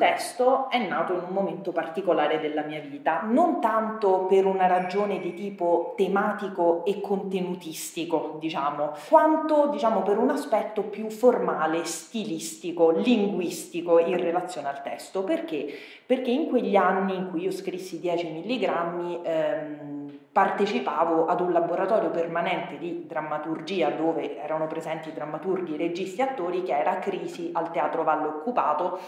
Testo è nato in un momento particolare della mia vita, non tanto per una ragione di tipo tematico e contenutistico, diciamo, quanto diciamo per un aspetto più formale, stilistico, linguistico in relazione al testo. Perché? Perché in quegli anni in cui io scrissi 10 milligrammi ehm, partecipavo ad un laboratorio permanente di drammaturgia dove erano presenti drammaturghi, registi, attori che era Crisi al Teatro Valle Occupato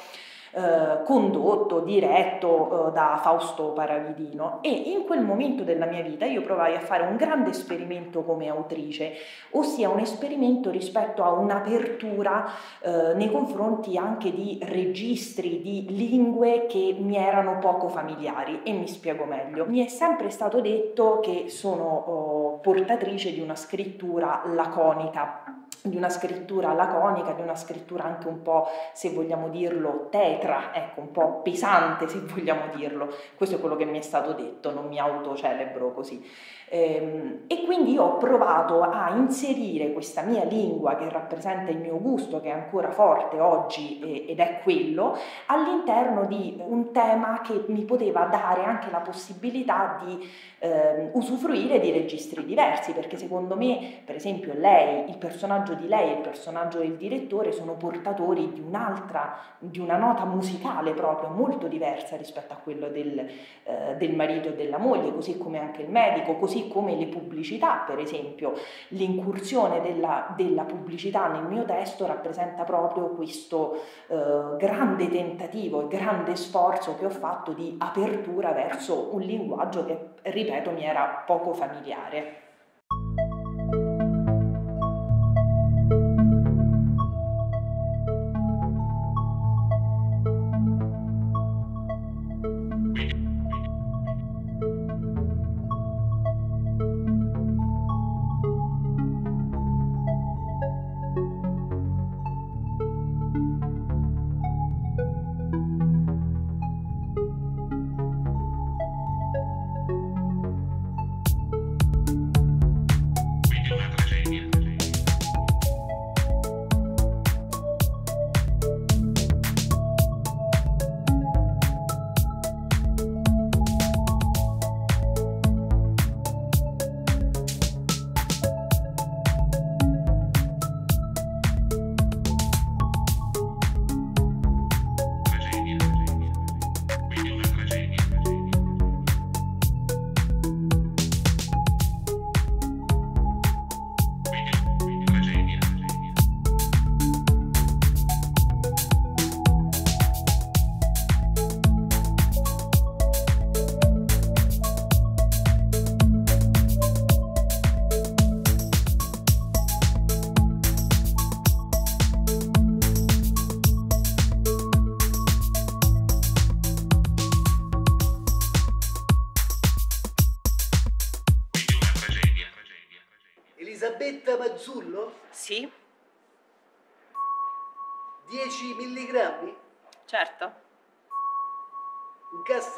eh, condotto, diretto eh, da Fausto Paravidino e in quel momento della mia vita io provai a fare un grande esperimento come autrice, ossia un esperimento rispetto a un'apertura eh, nei confronti anche di registri, di lingue che mi erano poco familiari e mi spiego meglio. Mi è sempre stato detto che sono oh, portatrice di una scrittura laconica di una scrittura laconica, di una scrittura anche un po', se vogliamo dirlo, tetra, ecco, un po' pesante, se vogliamo dirlo. Questo è quello che mi è stato detto, non mi autocelebro così. Ehm, e quindi ho provato a inserire questa mia lingua che rappresenta il mio gusto, che è ancora forte oggi ed è quello, all'interno di un tema che mi poteva dare anche la possibilità di eh, usufruire di registri diversi, perché secondo me, per esempio, lei, il personaggio di lei e il personaggio del direttore sono portatori di un'altra, di una nota musicale proprio molto diversa rispetto a quello del, eh, del marito e della moglie, così come anche il medico, così come le pubblicità, per esempio. L'incursione della, della pubblicità nel mio testo rappresenta proprio questo eh, grande tentativo e grande sforzo che ho fatto di apertura verso un linguaggio che, ripeto, mi era poco familiare.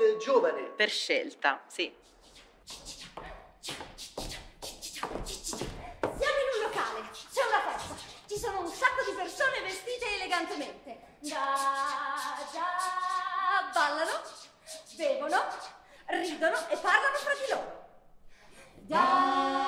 Cast giovane? per scelta, sì. Siamo in un locale, c'è una festa. Ci sono un sacco di persone vestite elegantemente. Da, da, ballano, bevono, ridono e parlano fra di loro. Dai,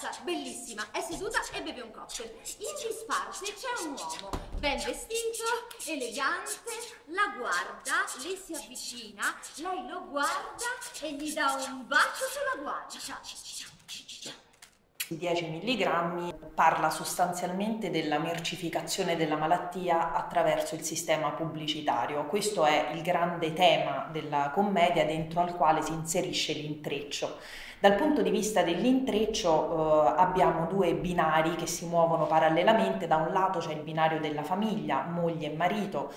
ragazza bellissima, è seduta e beve un cocktail. In disparte c'è un uomo, ben vestito, elegante, la guarda, lei si avvicina, lei lo guarda e gli dà un bacio sulla guancia. Il 10 mg parla sostanzialmente della mercificazione della malattia attraverso il sistema pubblicitario. Questo è il grande tema della commedia dentro al quale si inserisce l'intreccio. Dal punto di vista dell'intreccio eh, abbiamo due binari che si muovono parallelamente, da un lato c'è il binario della famiglia, moglie e marito,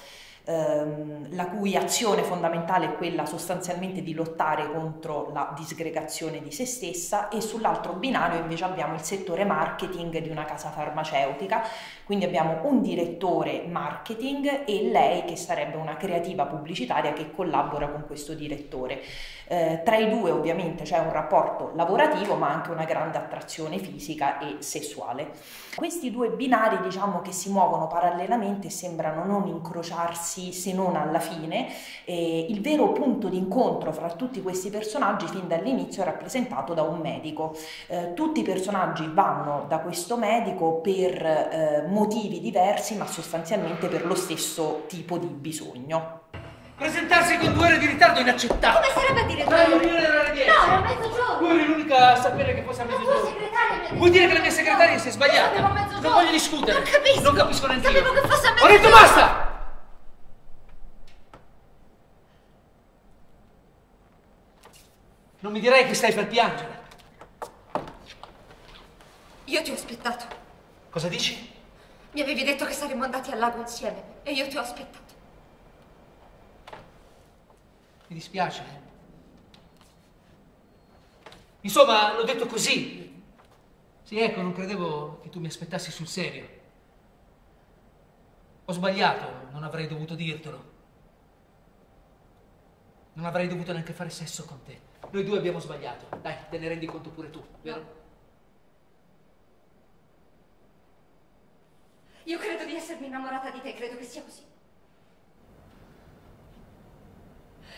ehm, la cui azione fondamentale è quella sostanzialmente di lottare contro la disgregazione di se stessa e sull'altro binario invece abbiamo il settore marketing di una casa farmaceutica, quindi abbiamo un direttore marketing e lei che sarebbe una creativa pubblicitaria che collabora con questo direttore. Eh, tra i due ovviamente c'è un rapporto lavorativo ma anche una grande attrazione fisica e sessuale. Questi due binari diciamo che si muovono parallelamente e sembrano non incrociarsi se non alla fine. Eh, il vero punto di incontro fra tutti questi personaggi fin dall'inizio è rappresentato da un medico. Eh, tutti i personaggi vanno da questo medico per eh, motivi diversi ma sostanzialmente per lo stesso tipo di bisogno. Presentarsi con due ore di ritardo è inaccettabile. Come sarebbe a dire Ma due? riunione era alle 10. No, era mezzogiorno. Tu eri l'unica a sapere che fosse a La tua mezzogiorno. segretaria mi ha detto Vuol dire che la mia segretaria si è sbagliata. Mezzogiorno. Non voglio discutere. Non capisco. Non capisco neanche io. Sapevo che fosse a Ho detto mezzogiorno. basta! Non mi direi che stai per piangere. Io ti ho aspettato. Cosa dici? Mi avevi detto che saremmo andati al lago insieme e io ti ho aspettato. Mi dispiace. eh. Insomma, l'ho detto così. Sì, ecco, non credevo che tu mi aspettassi sul serio. Ho sbagliato, non avrei dovuto dirtelo. Non avrei dovuto neanche fare sesso con te. Noi due abbiamo sbagliato. Dai, te ne rendi conto pure tu, vero? Io credo di essermi innamorata di te, credo che sia così.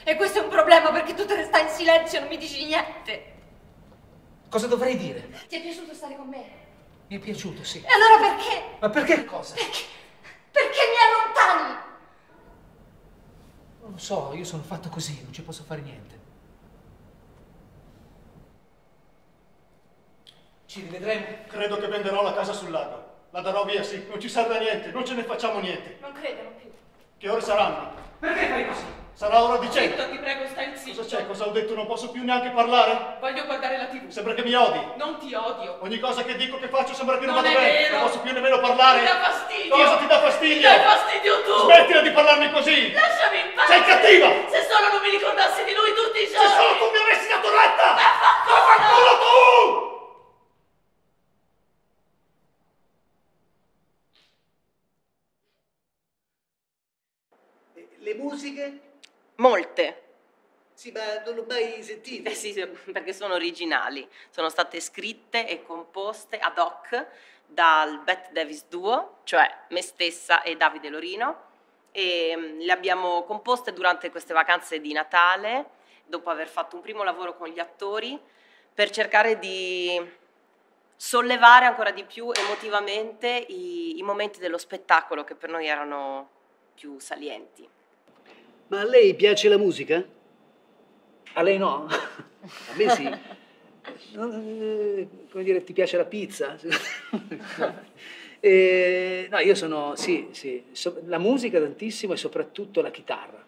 E questo è un problema perché tu te ne stai in silenzio e non mi dici niente. Cosa dovrei dire? Ti è piaciuto stare con me? Mi è piaciuto, sì. E allora perché? Ma perché cosa? Perché? Perché mi allontani? Non lo so, io sono fatto così, non ci posso fare niente. Ci rivedremo. Credo che venderò la casa sul lago. La darò via, sì. Non ci serve a niente, non ce ne facciamo niente. Non credono più. Che ore saranno? Perché fai così? Sarà ora di cena. Zitto, ti prego, stai zitto. Cosa c'è? Cosa ho detto? Non posso più neanche parlare? Voglio guardare la TV. Sembra che mi odi. Non ti odio. Ogni cosa che dico che faccio sembra che non, Non vada è bene. vero. Non posso più nemmeno parlare. Mi dà fastidio. Cosa ti dà fastidio? Mi dai fastidio tu. Smettila di parlarmi così. Lasciami in pace. Sei cattiva. Se solo non mi ricordassi di lui tutti i Se giorni. solo tu mi avessi dato retta! Vaffanculo. Vaffanculo tu! E Le musiche? Molte, Sì, ma non l'ho mai sentite. eh sì, perché sono originali, sono state scritte e composte ad hoc dal Bette Davis Duo, cioè me stessa e Davide Lorino, e mm, le abbiamo composte durante queste vacanze di Natale, dopo aver fatto un primo lavoro con gli attori, per cercare di sollevare ancora di più emotivamente i, i momenti dello spettacolo che per noi erano più salienti. Ma a lei piace la musica? A lei no? A me sì. Non- eh, come dire, ti piace la pizza? No. Eh, no, io sono, sì, sì, so- la musica tantissimo e soprattutto la chitarra.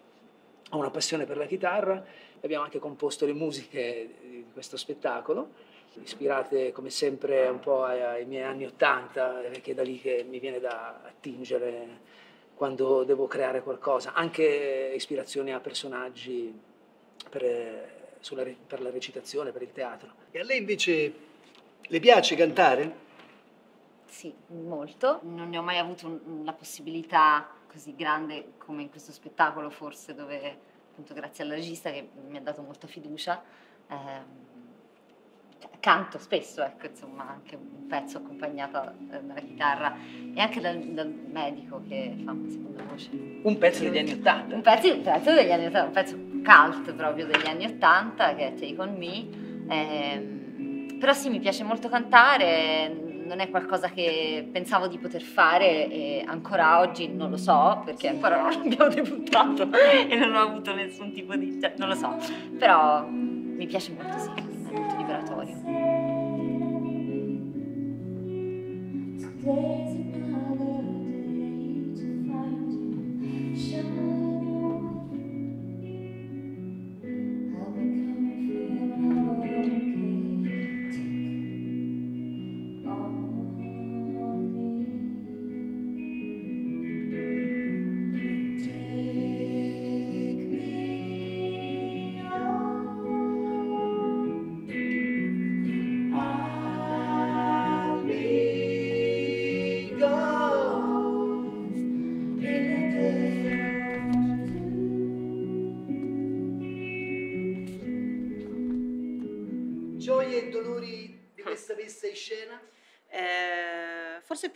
Ho una passione per la chitarra abbiamo anche composto le musiche di questo spettacolo, ispirate come sempre un po' ai, ai miei anni Ottanta, perché è da lì che mi viene da attingere quando devo creare qualcosa, anche ispirazioni a personaggi per, eh, sulla per la recitazione, per il teatro. E a lei invece le piace cantare? Sì, molto. Non ne ho mai avuto la possibilità così grande come in questo spettacolo, forse, dove appunto grazie alla regista che mi ha dato molta fiducia. ehm, canto spesso, ecco, insomma, anche un pezzo accompagnata eh, dalla chitarra e anche dal, dal medico che fa una seconda voce. Un pezzo degli anni Ottanta. Un pezzo, un pezzo degli anni 80, un pezzo cult proprio degli anni 80 che è Take On Me. ehm, però sì, mi piace molto cantare, non è qualcosa che pensavo di poter fare e ancora oggi non lo so perché ancora non abbiamo debuttato e non ho avuto nessun tipo di... cioè, non lo so, però mi piace molto sì, days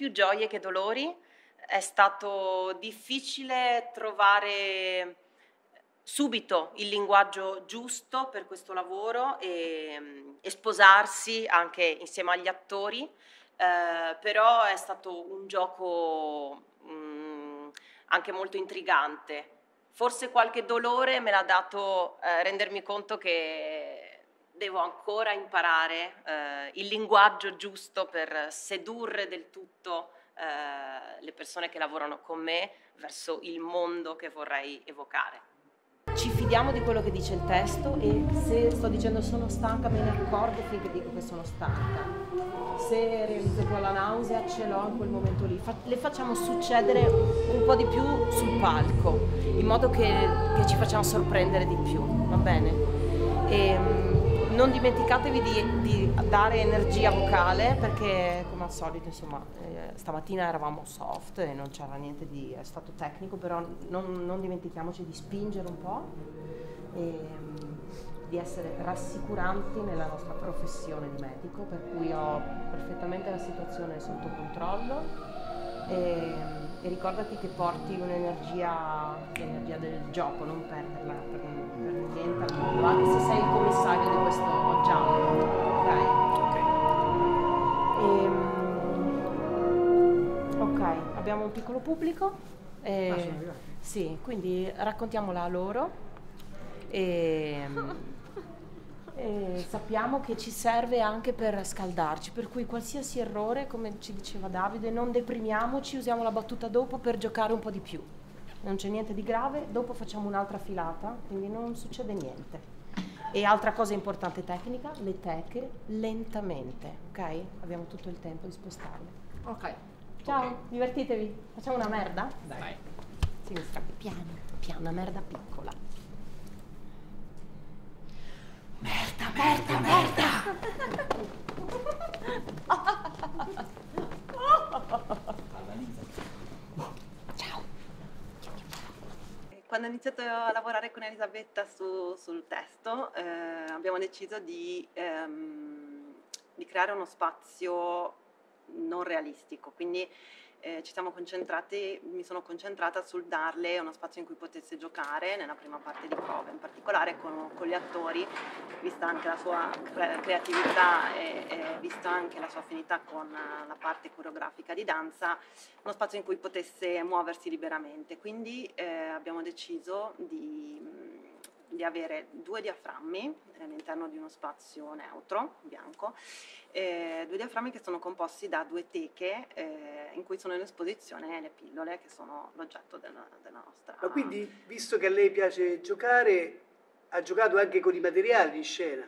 più gioie che dolori. È stato difficile trovare subito il linguaggio giusto per questo lavoro e, e sposarsi anche insieme agli attori, eh, però è stato un gioco mm, anche molto intrigante. Forse qualche dolore me l'ha dato eh, rendermi conto che devo ancora imparare eh, il linguaggio giusto per sedurre del tutto eh, le persone che lavorano con me verso il mondo che vorrei evocare. Ci fidiamo di quello che dice il testo e se sto dicendo sono stanca me ne accorgo finché dico che sono stanca. Se realizzo con la nausea ce l'ho in quel momento lì. Le facciamo succedere un po' di più sul palco, in modo che, che ci facciamo sorprendere di più, va bene? E, mm, non dimenticatevi di, di dare energia vocale perché come al solito insomma eh, stamattina eravamo soft e non c'era niente di è stato tecnico però non, non dimentichiamoci di spingere un po' e mm, di essere rassicuranti nella nostra professione di medico per cui ho perfettamente la situazione sotto controllo e, e ricordati che porti un'energia l'energia del gioco non perderla per, per niente al mondo anche se sei il commissario di questo giallo ok? Ehm, ok abbiamo un piccolo pubblico. E- Ah, sì quindi raccontiamola a loro. E, e sappiamo che ci serve anche per scaldarci, per cui qualsiasi errore, come ci diceva Davide, non deprimiamoci, usiamo la battuta dopo per giocare un po' di più. Non c'è niente di grave, dopo facciamo un'altra filata, quindi non succede niente. E altra cosa importante tecnica, le teche lentamente, ok? Abbiamo tutto il tempo di spostarle. Ok. Ciao, divertitevi. Facciamo una merda? Dai. Sinistra, piano, piano, una merda piccola. Merda, merda, merda! Ciao. Quando ho iniziato a lavorare con Elisabetta su- sul testo, eh, abbiamo deciso di, ehm, di creare uno spazio non realistico, quindi eh, ci siamo concentrati, mi sono concentrata sul darle uno spazio in cui potesse giocare nella prima parte di prova, in particolare con, con gli attori, vista anche la sua cre- creatività e, e vista anche la sua affinità con eh, la parte coreografica di danza, uno spazio in cui potesse muoversi liberamente. Quindi eh, abbiamo deciso di, di avere due diaframmi eh, all'interno di uno spazio neutro, bianco, eh, due diaframmi che sono composti da due teche eh, in cui sono in esposizione le pillole che sono l'oggetto della, della nostra... Ma quindi, visto che a lei piace giocare, ha giocato anche con i materiali di scena?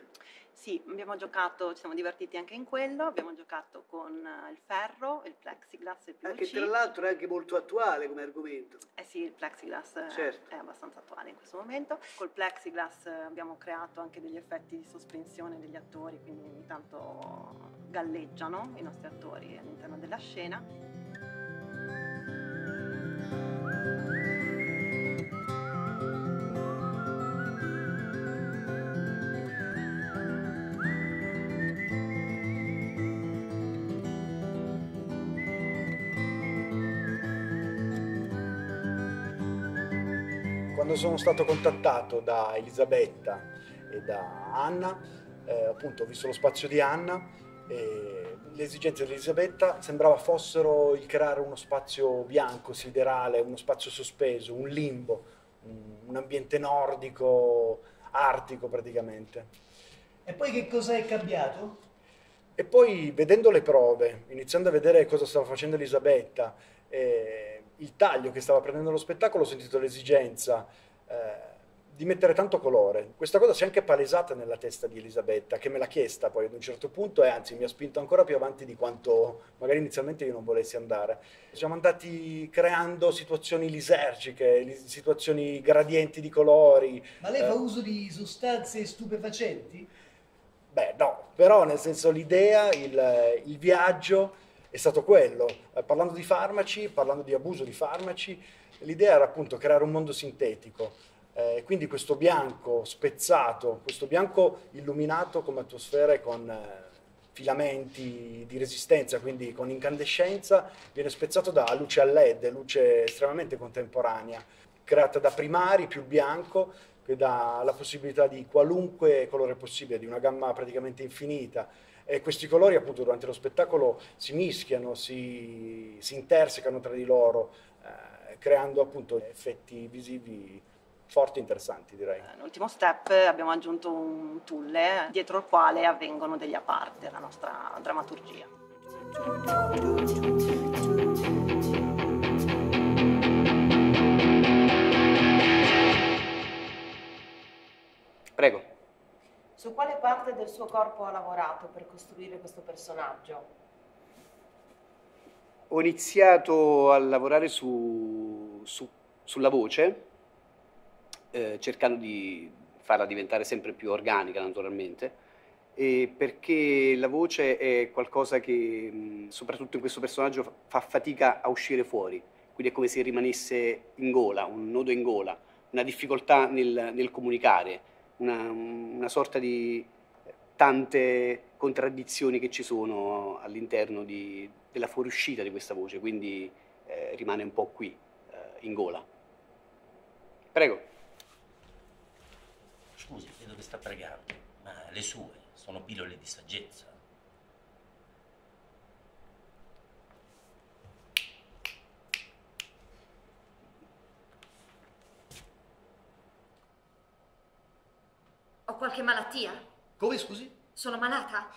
Sì, abbiamo giocato, ci siamo divertiti anche in quello, abbiamo giocato con eh, il ferro, il plexiglass e il PVC. Anche tra l'altro è anche molto attuale come argomento. Eh sì, il plexiglass eh, Certo. è abbastanza attuale in questo momento. Col plexiglass eh, abbiamo creato anche degli effetti di sospensione degli attori, quindi ogni tanto galleggiano i nostri attori all'interno della scena. Quando sono stato contattato da Elisabetta e da Anna, eh, appunto ho visto lo spazio di Anna le esigenze di Elisabetta sembrava fossero il creare uno spazio bianco, siderale, uno spazio sospeso, un limbo, un, un ambiente nordico, artico praticamente. E poi che cosa è cambiato? E poi vedendo le prove, iniziando a vedere cosa stava facendo Elisabetta, eh, il taglio che stava prendendo lo spettacolo, ho sentito l'esigenza eh, di mettere tanto colore. Questa cosa si è anche palesata nella testa di Elisabetta, che me l'ha chiesta poi ad un certo punto e anzi mi ha spinto ancora più avanti di quanto magari inizialmente io non volessi andare. Siamo andati creando situazioni lisergiche, li- situazioni gradienti di colori. Ma lei Eh, fa uso di sostanze stupefacenti? Beh, no, però nel senso l'idea, il, il viaggio è stato quello. Eh, parlando di farmaci, parlando di abuso di farmaci, l'idea era appunto creare un mondo sintetico. Eh, quindi questo bianco spezzato, questo bianco illuminato come atmosfera e con, eh, filamenti di resistenza, quindi con incandescenza, viene spezzato da luce a LED, luce estremamente contemporanea, creata da primari più bianco, che dà la possibilità di qualunque colore possibile, di una gamma praticamente infinita. E questi colori appunto durante lo spettacolo si mischiano, si, si intersecano tra di loro, eh, creando appunto effetti visivi forti e interessanti direi. Nell'ultimo step abbiamo aggiunto un tulle dietro il quale avvengono degli aparte, la nostra drammaturgia. Prego. Su quale parte del suo corpo ha lavorato per costruire questo personaggio? Ho iniziato a lavorare su- su- sulla voce, eh, cercando di farla diventare sempre più organica naturalmente, perché la voce è qualcosa che, mh, soprattutto in questo personaggio, fa fatica a uscire fuori, quindi è come se rimanesse in gola, un nodo in gola, una difficoltà nel, nel comunicare, una, una sorta di tante contraddizioni che ci sono all'interno di- della fuoriuscita di questa voce, quindi eh, rimane un po' qui, eh, in gola. Prego. Scusi, vedo che sta pregando, ma le sue sono pillole di saggezza. Ho qualche malattia? Come scusi? Sono malata?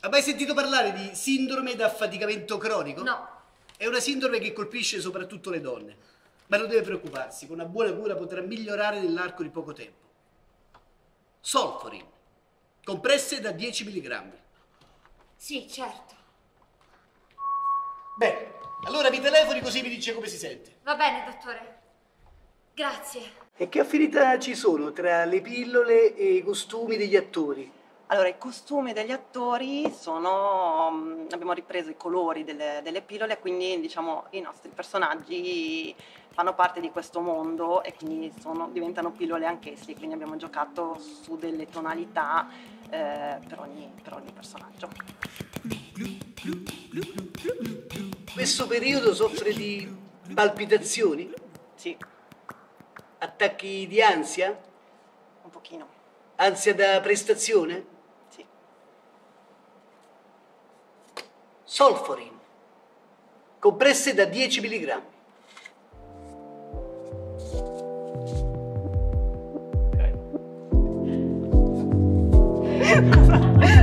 Ha mai sentito parlare di sindrome d'affaticamento cronico? No. È una sindrome che colpisce soprattutto le donne, ma non deve preoccuparsi, con una buona cura potrà migliorare nell'arco di poco tempo. Solforin, compresse da 10 mg. Sì, certo. Bene, allora mi telefoni così mi dice come si sente. Va bene, dottore. Grazie. E che affinità ci sono tra le pillole e i costumi degli attori? Allora, i costumi degli attori sono. mm, abbiamo ripreso i colori delle, delle pillole, quindi diciamo i nostri personaggi fanno parte di questo mondo e quindi sono- diventano pillole anch'essi. Quindi abbiamo giocato su delle tonalità eh, per, ogni, per ogni personaggio. Questo periodo soffre di palpitazioni? Sì. Attacchi di ansia? Un pochino. Ansia da prestazione? Sì. Solforin, compresse da 10 mg.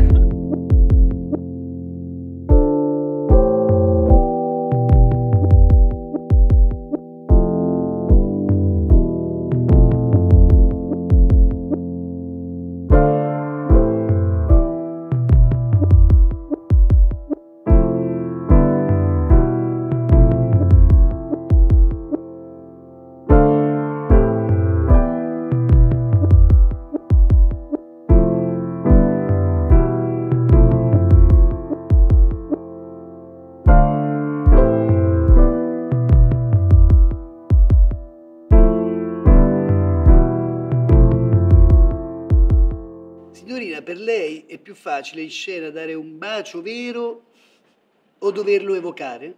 Signorina, per lei è più facile in scena dare un bacio vero o doverlo evocare?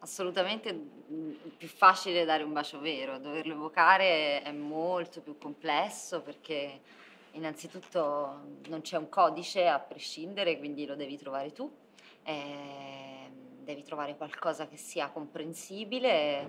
Assolutamente mh, più facile dare un bacio vero, doverlo evocare è molto più complesso perché innanzitutto non c'è un codice a prescindere, quindi lo devi trovare tu, eh, devi trovare qualcosa che sia comprensibile eh,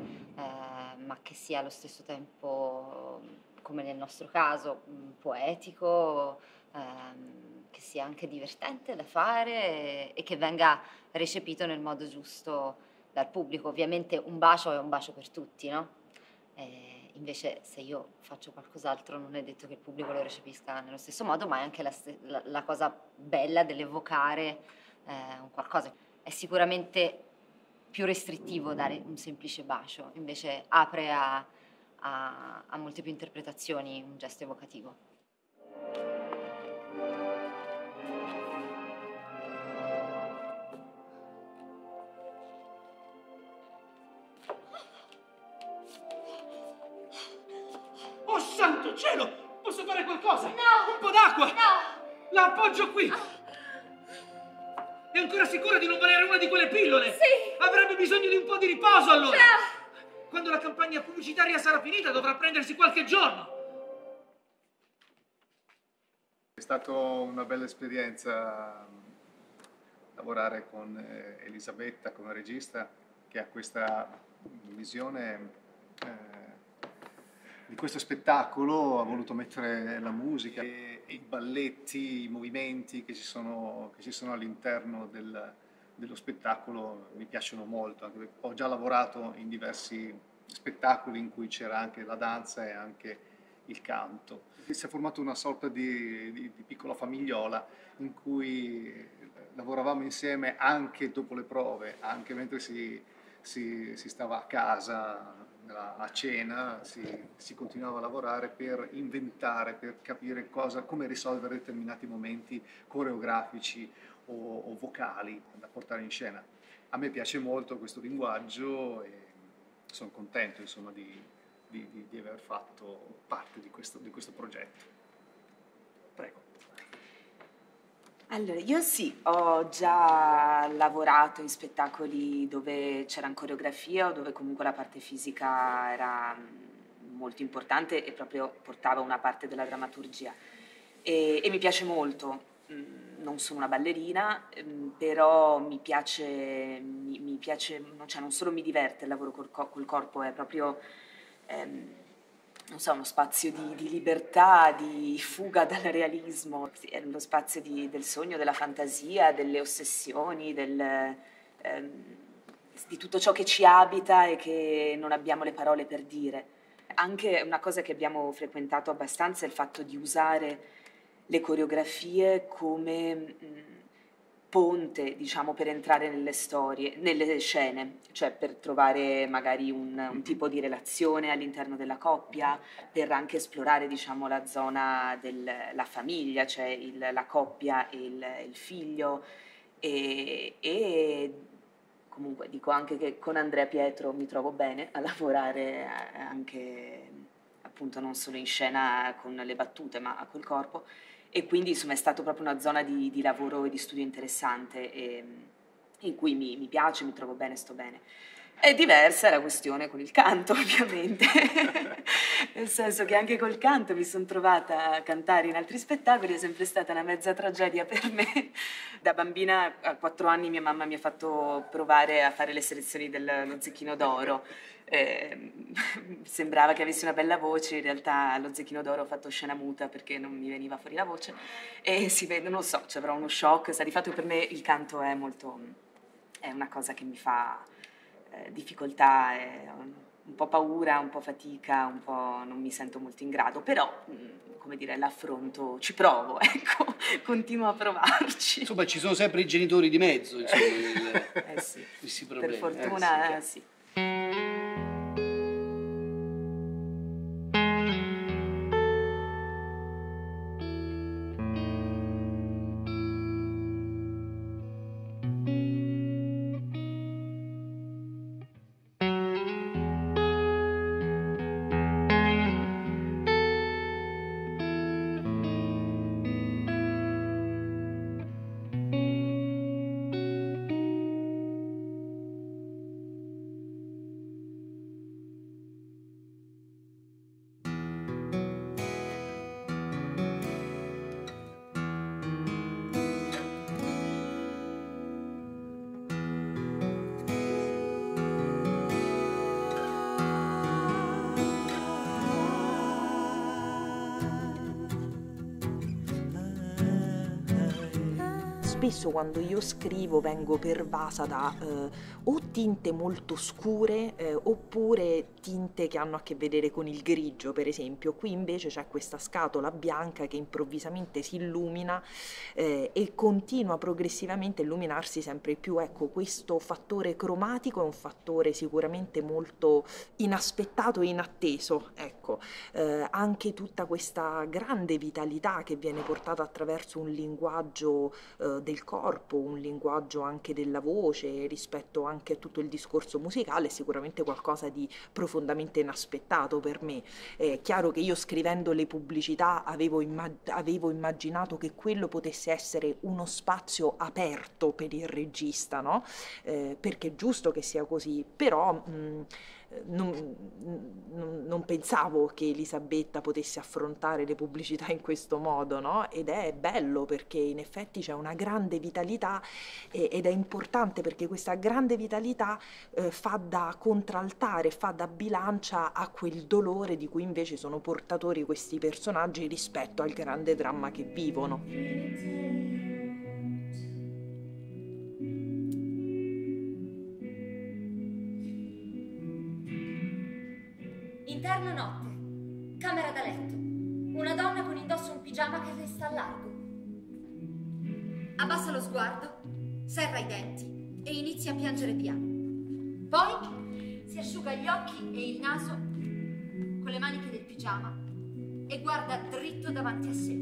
ma che sia allo stesso tempo, come nel nostro caso, mh, poetico, ehm, che sia anche divertente da fare e, e che venga recepito nel modo giusto dal pubblico. Ovviamente un bacio è un bacio per tutti, no? Eh, invece se io faccio qualcos'altro non è detto che il pubblico lo recepisca nello stesso modo, ma è anche la, la- la cosa bella dell'evocare eh, un qualcosa. È sicuramente più restrittivo dare un semplice bacio, invece apre a, a- a molte più interpretazioni un gesto evocativo. La appoggio qui! È ancora sicura di non volere una di quelle pillole? Sì. Avrebbe bisogno di un po' di riposo allora. Già. Quando la campagna pubblicitaria sarà finita dovrà prendersi qualche giorno. È stata una bella esperienza mh, lavorare con eh, Elisabetta come regista che ha questa visione eh, di questo spettacolo, ha voluto mettere la musica e i balletti, i movimenti che ci sono, sono all'interno del- dello spettacolo mi piacciono molto, ho già lavorato in diversi spettacoli in cui c'era anche la danza e anche il canto. Si è formata una sorta di, di- di piccola famigliola in cui lavoravamo insieme anche dopo le prove, anche mentre si, si- si stava a casa a a cena, si, si continuava a lavorare per inventare, per capire cosa, come risolvere determinati momenti coreografici o, o vocali da portare in scena. A me piace molto questo linguaggio e sono contento insomma, di- di- di aver fatto parte di questo, di questo progetto. Prego. Allora, io sì, ho già lavorato in spettacoli dove c'era coreografia o dove comunque la parte fisica era mm, molto importante e proprio portava una parte della drammaturgia. E, e mi piace molto. Mm, Non sono una ballerina, mm, però mi piace, mi, mi piace, cioè non solo mi diverte il lavoro col, co- col corpo, è proprio ehm, non so, uno spazio di, di libertà, di fuga dal realismo, è lo spazio di- del sogno, della fantasia, delle ossessioni, del, ehm, di tutto ciò che ci abita e che non abbiamo le parole per dire. Anche una cosa che abbiamo frequentato abbastanza è il fatto di usare le coreografie come mh, ponte, diciamo, per entrare nelle storie, nelle scene, cioè per trovare magari un, un tipo di relazione all'interno della coppia, per anche esplorare, diciamo, la zona della famiglia, cioè il- la coppia e il, il figlio. E, e comunque dico anche che con Andrea Pietro mi trovo bene a lavorare eh, anche appunto non solo in scena con le battute ma col corpo e quindi insomma è stata proprio una zona di, di lavoro e di studio interessante e, in cui mi, mi piace, mi trovo bene, sto bene. È diversa la questione con il canto, ovviamente, nel senso che anche col canto mi sono trovata a cantare in altri spettacoli, è sempre stata una mezza tragedia per me. Da bambina a quattro anni mia mamma mi ha fatto provare a fare le selezioni dello Zecchino d'Oro. Eh, sembrava che avessi una bella voce, in realtà allo Zecchino d'Oro ho fatto scena muta perché non mi veniva fuori la voce e si vede, non lo so, ci avrò uno shock, sa, di fatto per me il canto è molto, è una cosa che mi fa eh, difficoltà, è un, po' paura, un po' fatica, un po' non mi sento molto in grado, però mh, come dire, l'affronto, ci provo, ecco, continuo a provarci. Insomma, ci sono sempre i genitori di mezzo, insomma, nel- Eh sì, questi per. Eh, fortuna sì, sì. Spesso quando io scrivo vengo pervasa da eh, o tinte molto scure eh, oppure tinte che hanno a che vedere con il grigio, per esempio. Qui invece c'è questa scatola bianca che improvvisamente si illumina eh, e continua progressivamente a illuminarsi sempre più. Ecco, questo fattore cromatico è un fattore sicuramente molto inaspettato e inatteso. Ecco, Eh, anche tutta questa grande vitalità che viene portata attraverso un linguaggio eh, del corpo, un linguaggio anche della voce rispetto anche a tutto il discorso musicale, sicuramente qualcosa di profondamente inaspettato per me. È chiaro che io scrivendo le pubblicità avevo, imma- avevo immaginato che quello potesse essere uno spazio aperto per il regista, no? Eh, perché è giusto che sia così, però mh, non, non- non pensavo che Elisabetta potesse affrontare le pubblicità in questo modo, no? Ed è bello perché in effetti c'è una grande vitalità e- ed è importante perché questa grande vitalità eh, fa da contraltare, fa da bilancia a quel dolore di cui invece sono portatori questi personaggi rispetto al grande dramma che vivono. Pigiama che resta a largo. Abbassa lo sguardo, serra i denti e inizia a piangere piano. Poi si asciuga gli occhi e il naso con le maniche del pigiama e guarda dritto davanti a sé.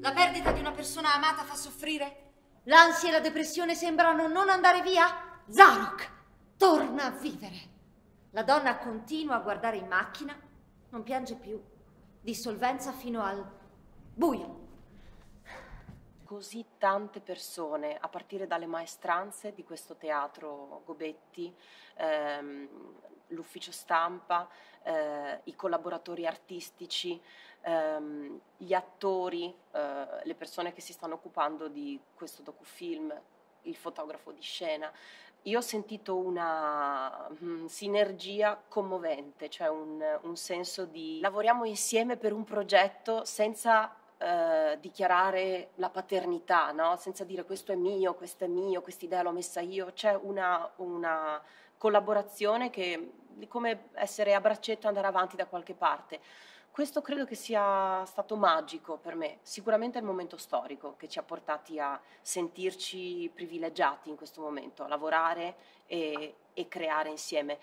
La perdita di una persona amata fa soffrire? L'ansia e la depressione sembrano non andare via? Zarok, torna a vivere. La donna continua a guardare in macchina, non piange più, dissolvenza fino al buio. Così tante persone, a partire dalle maestranze di questo teatro Gobetti, ehm, l'ufficio stampa, eh, i collaboratori artistici, ehm, gli attori, eh, le persone che si stanno occupando di questo docufilm, il fotografo di scena. Io ho sentito una mm, sinergia commovente, cioè un, un senso di lavoriamo insieme per un progetto senza eh, dichiarare la paternità, no? senza dire questo è mio, questo è mio, quest'idea l'ho messa io, c'è una, una collaborazione che è come essere a braccetto e andare avanti da qualche parte. Questo credo che sia stato magico per me, sicuramente è il momento storico che ci ha portati a sentirci privilegiati in questo momento, a lavorare e, e creare insieme.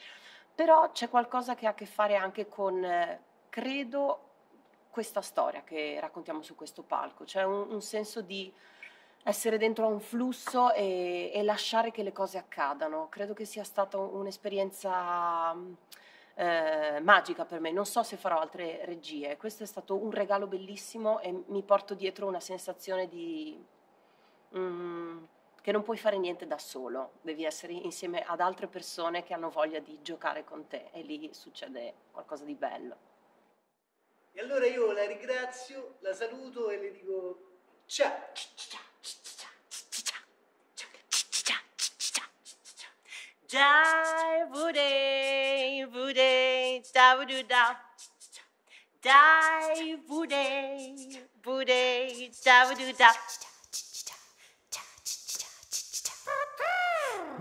Però c'è qualcosa che ha a che fare anche con, eh, credo, questa storia che raccontiamo su questo palco, c'è un, un senso di essere dentro a un flusso e, e lasciare che le cose accadano. Credo che sia stata un'esperienza eh, magica per me. Non so se farò altre regie. Questo è stato un regalo bellissimo e mi porto dietro una sensazione di mm, che non puoi fare niente da solo, devi essere insieme ad altre persone che hanno voglia di giocare con te e lì succede qualcosa di bello. E allora io la ringrazio, la saluto e le dico ciao. Bude, Die, booty, booty, da da da. Die, booty, booty, da da da.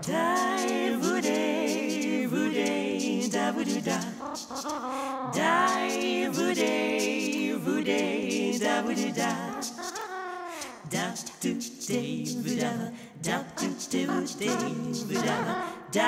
Die, booty, booty, da da da. Die, booty, booty, da da da. Da do day, da da do day, da. Die,